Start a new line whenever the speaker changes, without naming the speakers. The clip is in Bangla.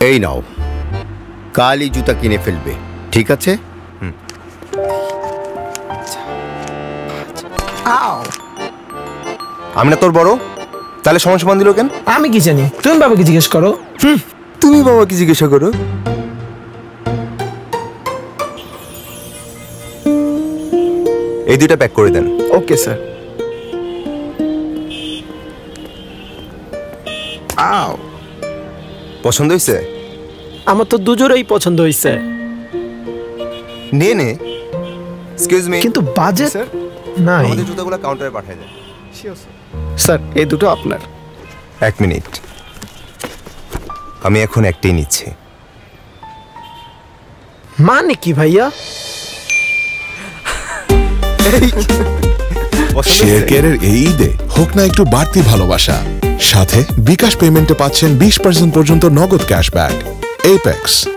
এই নাও। কালই জুতা কিনে ফেলবে ঠিক আছে?
আমি না তোর বড়? তাহলে সমান সমান দিল কেন?
আমি কি জানি? তুমি বাবাকে জিজ্ঞেস করো।
তুমি বাবাকে জিজ্ঞাসা করো। এই দুইটা প্যাক করে দেন।
ওকে স্যার আও।
পছন্দ হয়েছে
আমার তো দুজোরেই পছন্দ হয়েছে
নে নে। এক্সকিউজ মি
কিন্তু বাজেট
স্যার
নাই।
আমাদের জুতাগুলো কাউন্টারে পাঠিয়ে দেন।
স্যার এই দুটো আপনার।
এক মিনিট। আমি এখন একটাই নিচ্ছি।
মানে কি ভাইয়া?
শেয়ার এই ঈদে হোক না একটু বাড়তি ভালোবাসা। সাথে বিকাশ পেমেন্টে পাচ্ছেন বিশ পার্সেন্ট পর্যন্ত নগদ ক্যাশব্যাক এপেক্স